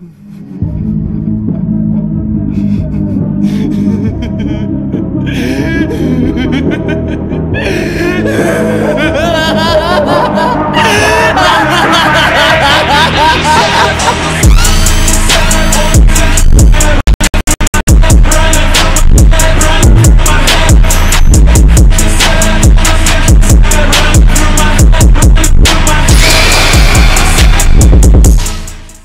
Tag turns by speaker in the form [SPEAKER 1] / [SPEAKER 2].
[SPEAKER 1] Mm-hmm.